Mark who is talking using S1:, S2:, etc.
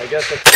S1: I guess that's...